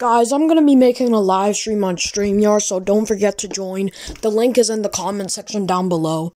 Guys, I'm gonna be making a live stream on StreamYard, so don't forget to join. The link is in the comment section down below.